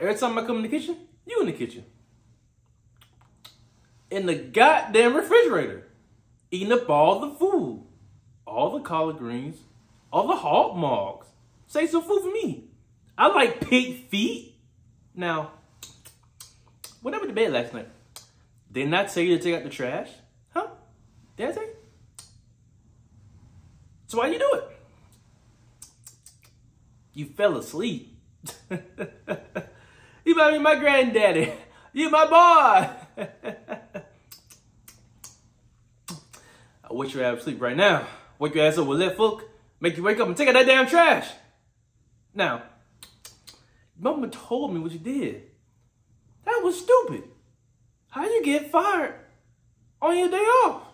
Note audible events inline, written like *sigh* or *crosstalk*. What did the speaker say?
Every time I come in the kitchen, you in the kitchen. In the goddamn refrigerator. Eating up all the food. All the collard greens. All the hot mugs. Say some food for me. I like pig feet. Now, what happened to bed last night? Didn't I tell you to take out the trash? Huh? Did I tell you? So why you do it? You fell asleep. *laughs* might be my granddaddy. You my boy. I wish you had sleep right now. Wake your ass up with that folk. Make you wake up and take out that damn trash. Now, mama told me what you did. That was stupid. How you get fired on your day off?